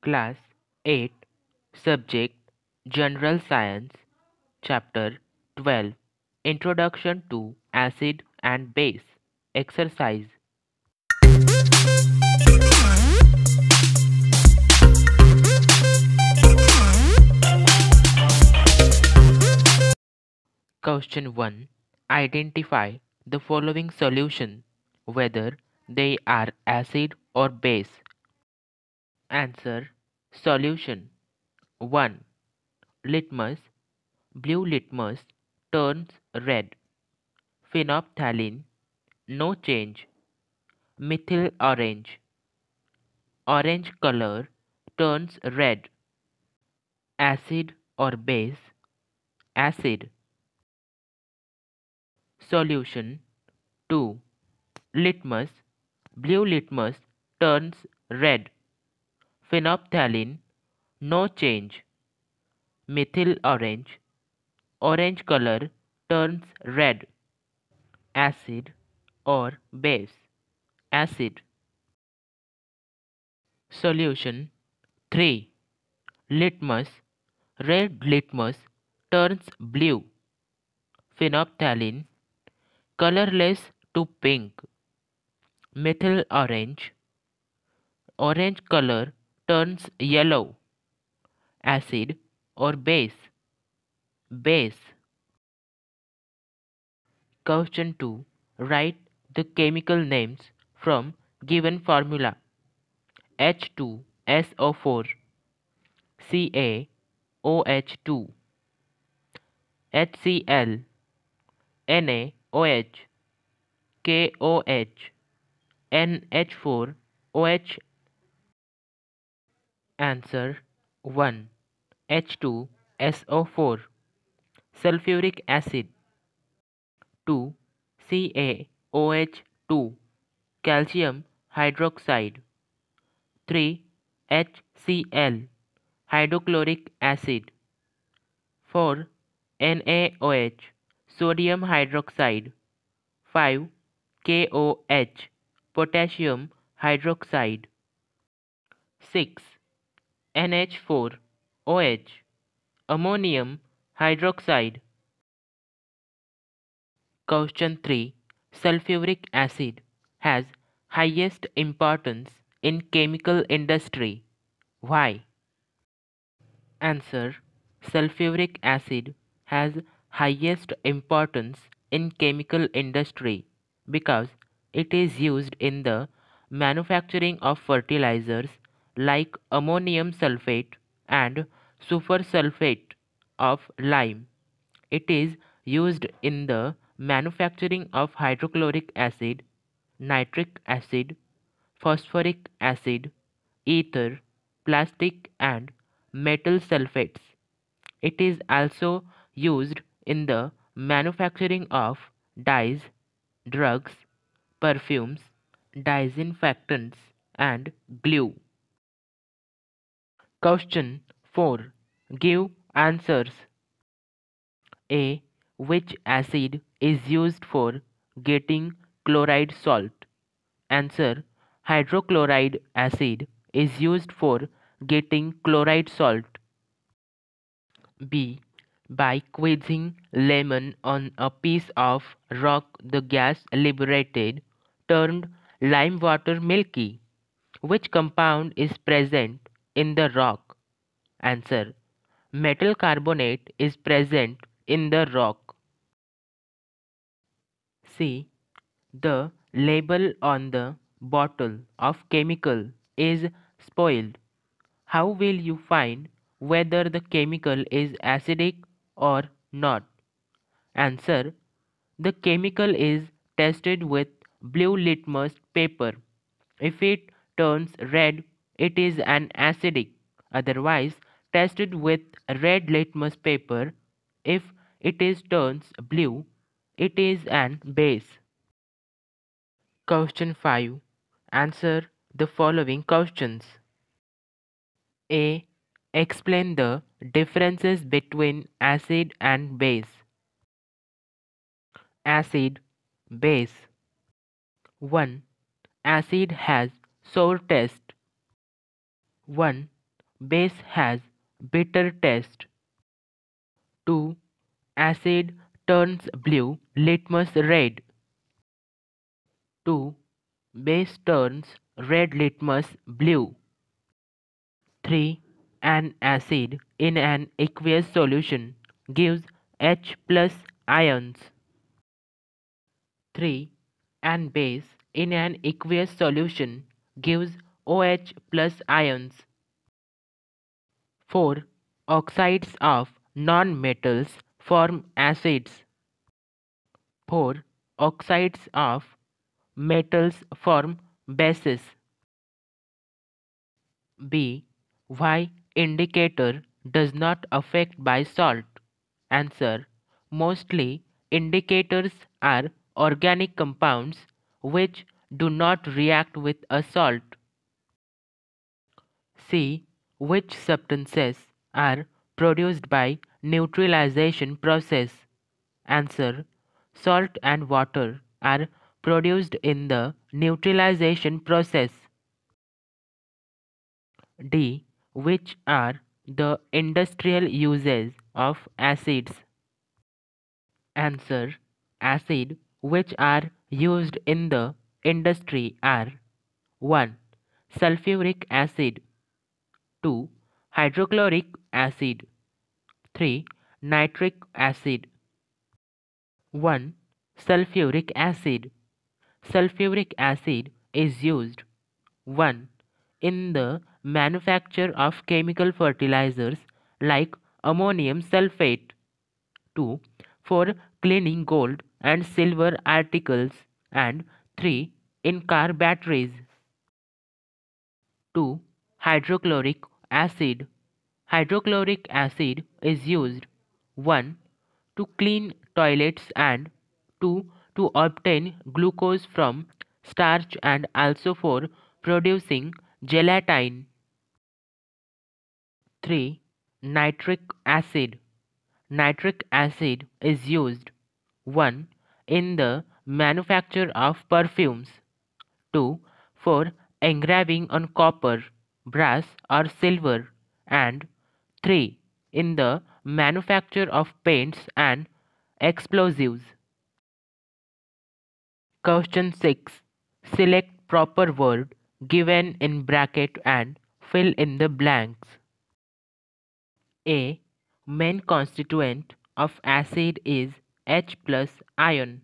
Class 8 Subject General Science Chapter 12 Introduction to Acid and Base Exercise Question 1 Identify the following solution whether they are acid or base. Answer Solution 1. Litmus Blue litmus turns red. Phenolphthalein No change. Methyl orange Orange color turns red. Acid or base Acid Solution 2. Litmus Blue litmus turns red. Phenolphthalein No change. Methyl orange Orange color turns red. Acid or base Acid Solution 3. Litmus Red litmus turns blue. Phenolphthalein colorless to pink. Methyl orange orange color turns yellow. Acid or base. Base. Question 2 Write the chemical names from given formula. H2SO4 CaOH2 HCl NaOH KOH NH4OH Answer 1 H2SO4 Sulfuric acid. 2 CaOH2 calcium hydroxide. 3 HCl hydrochloric acid. 4 NaOH sodium hydroxide. 5 KOH potassium hydroxide. 6 NH4 OH ammonium hydroxide Question 3 Sulfuric acid has highest importance in chemical industry. Why? Answer Sulfuric acid has highest importance in chemical industry because it is used in the manufacturing of fertilizers like ammonium sulfate and super sulfate of lime. It is used in the manufacturing of hydrochloric acid, nitric acid, phosphoric acid, ether, plastic and metal sulfates. It is also used in the manufacturing of dyes, drugs, perfumes, disinfectants and glue. Question 4. Give answers. A. Which acid is used for getting chloride salt? Answer. Hydrochloride acid is used for getting chloride salt. B. By squeezing lemon on a piece of rock the gas liberated turned lime water milky. Which compound is present in the rock? Answer. Metal carbonate is present in the rock. C. The label on the bottle of chemical is spoiled. How will you find whether the chemical is acidic or not? Answer. The chemical is tested with blue litmus paper. If it turns red, it is an acidic. Otherwise, tested with red litmus paper. If it is turns blue, it is an base. Question 5. Answer the following questions. A. Explain the differences between acid and base. Acid, base. 1. Acid has sour taste. 1. Base has bitter taste. 2. Acid turns blue litmus red. 2. Base turns red litmus blue. 3. An acid in an aqueous solution gives H plus ions. 3. An base in an aqueous solution gives OH plus ions. 4. Oxides of non-metals form acids. 4. Oxides of metals form bases. B. Why indicator does not affect by salt? Answer. Mostly indicators are organic compounds which do not react with a salt. C. Which substances are produced by neutralization process? Answer. Salt and water are produced in the neutralization process. D. Which are the industrial uses of acids? Answer. Acid which are used in the industry are 1. Sulfuric acid 2. Hydrochloric acid 3. Nitric acid 1. Sulfuric acid Sulfuric acid is used 1 in the manufacture of chemical fertilizers like ammonium sulfate. 2. For cleaning gold and silver articles and 3. In car batteries. 2. Hydrochloric acid. Hydrochloric acid is used 1. To clean toilets and 2. To obtain glucose from starch and also for producing gelatin. 3. Nitric acid. Nitric acid is used 1. In the manufacture of perfumes 2. For engraving on copper, brass or silver and 3. In the manufacture of paints and explosives. Question 6. Select proper word given in bracket and fill in the blanks. A. Main constituent of acid is H plus ion.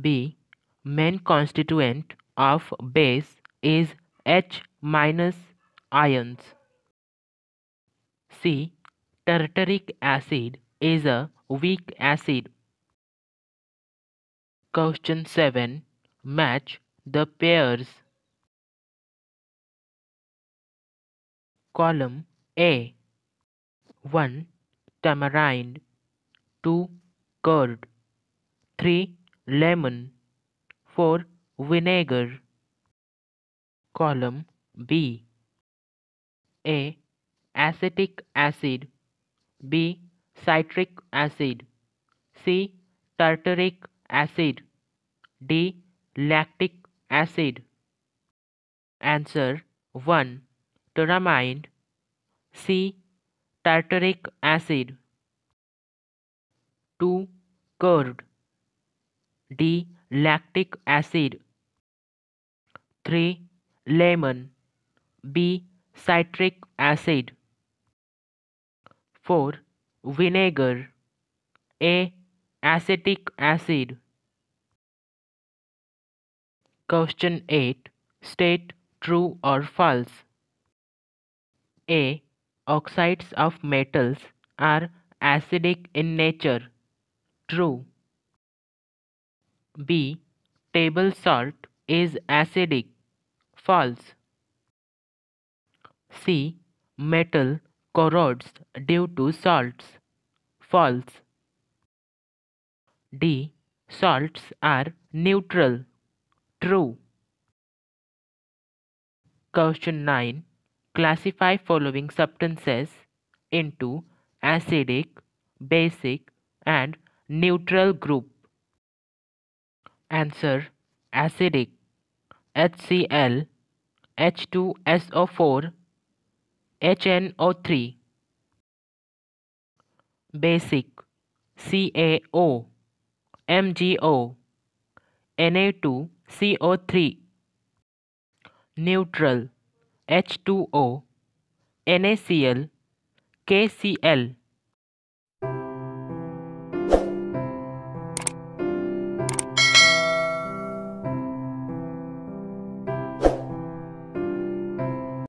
B. Main constituent of base is H minus ions. C. Tartaric acid is a weak acid. Question 7. Match the pairs. Column A 1. Tamarind 2. Curd 3. Lemon 4. Vinegar Column B A. Acetic acid B. Citric acid C. Tartaric acid D. Lactic acid Answer 1. Tamarind C. Tartaric acid 2. Curd D. Lactic acid 3. Lemon B. Citric acid 4. Vinegar A. Acetic acid Question 8. State true or false. A. Oxides of metals are acidic in nature. True. B. Table salt is acidic. False. C. Metal corrodes due to salts. False. D. Salts are neutral. True. Question 9. Classify following substances into acidic, basic and neutral group. Answer. Acidic. HCl, H2SO4, HNO3 basic. CaO MgO Na2CO3 neutral. H2O NaCl KCl